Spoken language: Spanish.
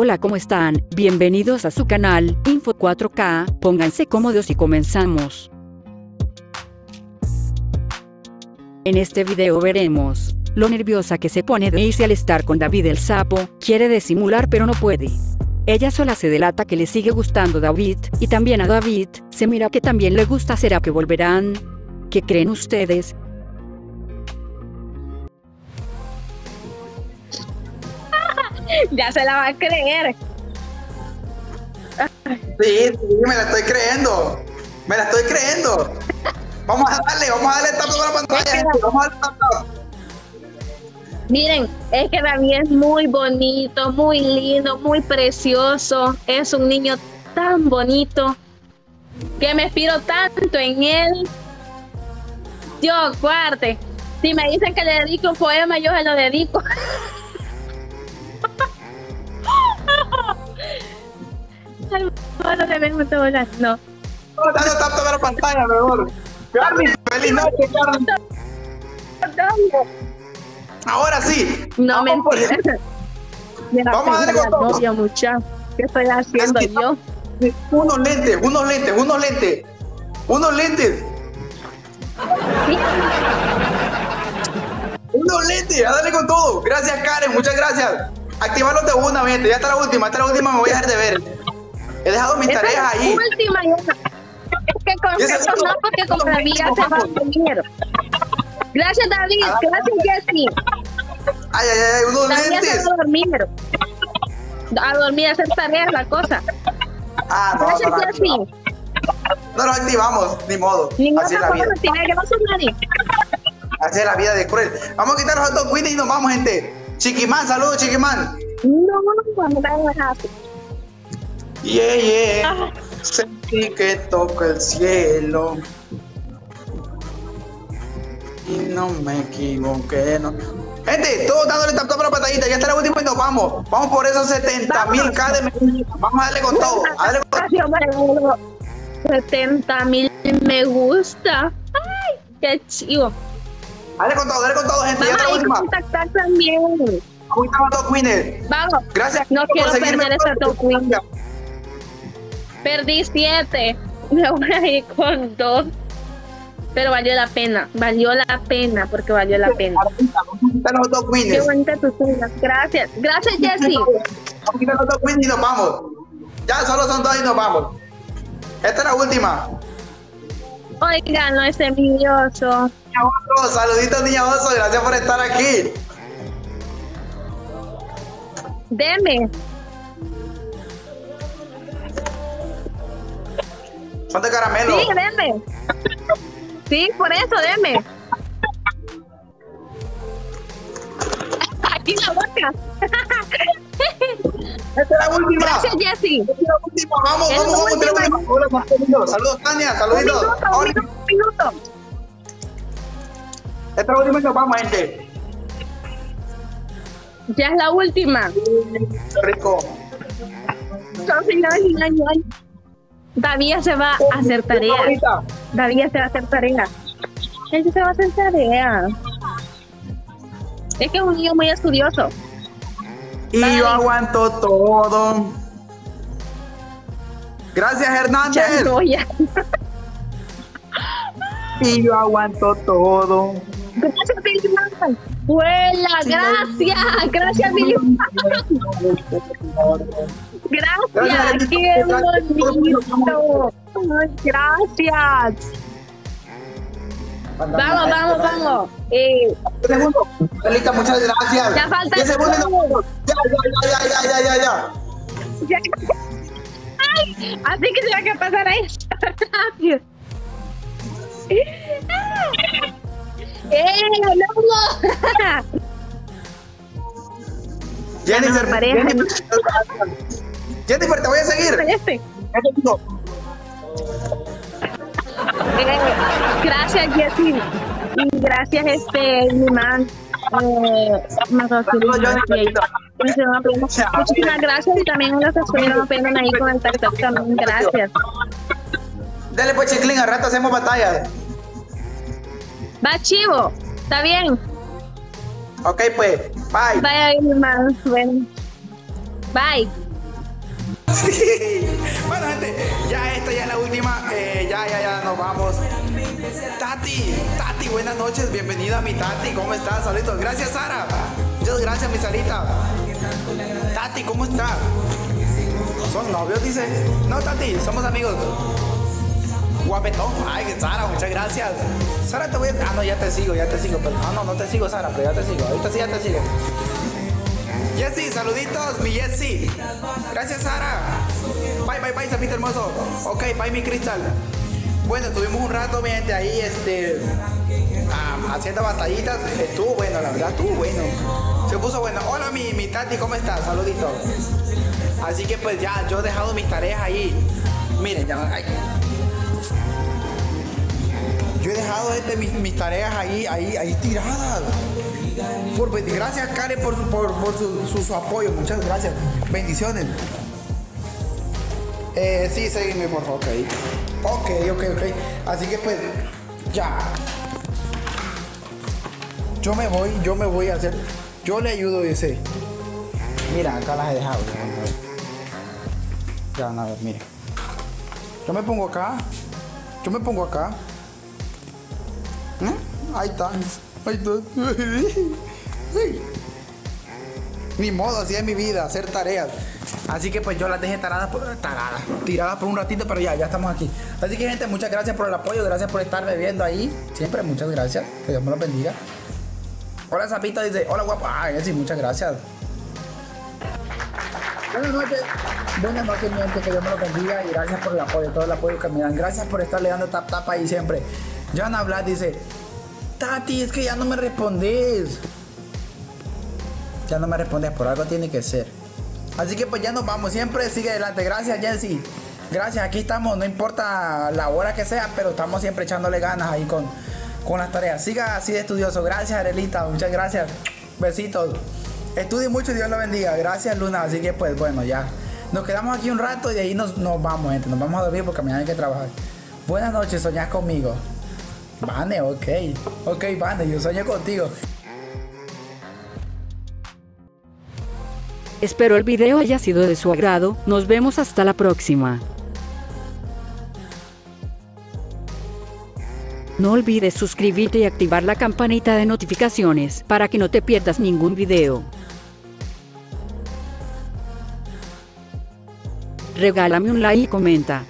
Hola, ¿cómo están? Bienvenidos a su canal, Info 4K, pónganse cómodos y comenzamos. En este video veremos lo nerviosa que se pone Daisy al estar con David el sapo, quiere disimular pero no puede. Ella sola se delata que le sigue gustando David, y también a David, se mira que también le gusta será que volverán. ¿Qué creen ustedes? ya se la va a creer. Sí, sí, me la estoy creyendo. Me la estoy creyendo. Vamos a darle, vamos a darle tap a la pantalla. Vamos a darle tap. Miren, es que David es muy bonito, muy lindo, muy precioso. Es un niño tan bonito que me inspiro tanto en él. Yo, cuarte. Si me dicen que le dedico un poema, yo se lo dedico. Bueno, le ven mucho volar. No. Dale tap a la pantalla, mejor. Carly, feliz noche, Carly. Ahora sí. No Vamos por- mentira. Deja Vamos a darle con la todo. novia, mucha. ¿Qué estoy haciendo Es que- yo? Unos lentes, unos lentes, unos lentes. Unos lentes. Unos lentes, a darle con todo. Gracias, Karen, muchas gracias. Activarlos de una, gente. Ya está la última, esta es la última, me voy a dejar de ver. He dejado mis Esta tareas es ahí. la última. Es que con esa eso es no, la- porque con David ya se va a dormir. Gracias, David. Ah. Gracias, Jessy. Ay, ay, ay, unos lentes. va a dormir. A dormir, a hacer tareas, la cosa. Ah, no, Gracias, no, no, Jessy. no, no lo activamos, ni modo. Así es la vida. tiene que no nadie. Así es la vida de cruel. Vamos a quitarnos a dos Winnie y nos vamos, gente. Chiquimán, saludos, Chiquimán. No, no, no, no, no. Yeah, yeah. Ah. Sentí que toco el cielo. Y no me equivoqué, no. Gente, todos dándole tap tap a la patadita. Ya está la última y nos vamos. Vamos por esos 70 mil K de me- Vamos a darle con todo. A darle con Gracias, Manuelo. 70 mil me gusta. Ay, qué chivo. Dale con todo, dale con todo, gente. Ya está la Vamos a ir última. a contactar también. Vamos a quitar a dos winners. Vamos. Gracias No quiero perder esa top win. Perdí siete. Me voy a ir con dos. Pero valió la pena. Valió la pena porque valió la pena. Los dos Qué bonita tu cena. Gracias. Gracias, Jessy. Los dos winners y nos vamos. Ya solo son dos y nos vamos. Esta es la última. Oigan, no es envidioso. Niña Oso, Saluditos, niña Oso. Gracias por estar aquí. Deme. Son de caramelo. Sí, deme. Sí, por eso, deme. Aquí la boca. Esta es la última. Gracias, Jessy. Esta es la última. Vamos, Es vamos, vamos. última. saludos. Saludos, Tania. Saluditos. minuto, un minuto, un minuto. Esta es la última y nos vamos, gente. Ya es la última. Qué rico. Ay, ay, ay. David se va a hacer tarea. David se va a hacer tarea. Él se va a hacer tarea. Es que es un niño muy estudioso. Y Bye. yo aguanto todo. Gracias, Ya Hernández. no, ya. Y yo aguanto todo. Gracias, Billy Man. ¡Vuela! ¡Gracias! ¡Gracias, Billy Man. ¡Gracias! Gracias, ¡Qué Gracias. bonito! Ay, ¡Gracias! Vamos, vamos, vamos. Eh, Un segundo. Angélica, muchas gracias. Ya falta. Ya, ya, ya, ya, ya, ya, ya. Ay, así que tenía que pasar ahí. Rápido. ¡Eh, loco! Jennifer. Jennifer, Jennifer, te voy a seguir. Este. Eh, gracias, Jessy. Y gracias, este, mi man. Eh. Muchísimas gracias y también a los que aprendiendo ahí con el TikTok también. Gracias. Dale pues, chiclín, al rato hacemos batalla. Va, chivo. Está bien. Ok, pues, bye. Bye, mi man. Bueno. Bye. bueno, gente, ya esta ya es la última. Eh, ya, ya, ya, nos vamos. Tati, Tati, buenas noches. Bienvenida mi Tati. ¿Cómo estás? Saludos. Gracias, Sara. Muchas gracias, mi Sarita. Tati, ¿cómo estás? ¿Son novios? Dice. No, Tati, somos amigos. Guapetón. Ay, Sara, muchas gracias. Sara, te voy a. Ah, no, ya te sigo, ya te sigo. Pero... No, no, no te sigo, Sara, pero ya te sigo. Ahorita sí, ya te sigo. Jessy, saluditos, mi Jessy. Gracias, Sara. Bye, bye, bye, Zapito hermoso. Ok, bye, mi cristal. Bueno, estuvimos un rato, mi gente, ahí, este. haciendo batallitas. Estuvo bueno, la verdad, estuvo bueno. Se puso bueno. Hola, mi, mi Tati, ¿cómo estás? Saluditos. Así que, pues ya, yo he dejado mis tareas ahí. Miren, ya. Yo he dejado este, mis, tareas ahí, ahí, ahí tiradas. Por, gracias Karen por, por, por su, apoyo, muchas gracias. Bendiciones. Eh, sí, seguime por favor, ok. Ok, ok, ok. Así que pues, ya. Yo me voy, yo me voy a hacer. Yo le ayudo, dice. Mira, acá las he dejado. Ya, a ver, mire. Yo me pongo acá. Yo me pongo acá. Ahí está. Ahí está. Ni modo, así es mi vida, hacer tareas. Así que pues yo las dejé taradas, por, taradas, tiradas por un ratito, pero ya, ya estamos aquí. Así que gente, muchas gracias por el apoyo, gracias por estarme viendo ahí. Siempre, muchas gracias. Que Dios me los bendiga. Hola Zapito dice, hola guapo. Ay, sí, muchas gracias. Buenas noches. Buenas noches, mi gente, que Dios me los bendiga y gracias por el apoyo, todo el apoyo que me dan. Gracias por estarle dando tap tap ahí siempre. Joan Hablar dice, Tati, es que ya no me respondes. Ya no me respondes, por algo tiene que ser. Así que pues ya nos vamos, siempre sigue adelante. Gracias, Jessy. Gracias, aquí estamos, no importa la hora que sea, pero estamos siempre echándole ganas ahí con, con las tareas. Siga así de estudioso. Gracias, Arelita, muchas gracias. Besitos. Estudie mucho Dios lo bendiga. Gracias, Luna. Así que pues bueno, ya. Nos quedamos aquí un rato y de ahí nos, nos vamos, gente. Nos vamos a dormir porque mañana hay que trabajar. Buenas noches, soñás conmigo. Vane, ok. Ok, Vane, yo sueño contigo. Espero el video haya sido de su agrado, nos vemos hasta la próxima. No olvides suscribirte y activar la campanita de notificaciones para que no te pierdas ningún video. Regálame un like y comenta.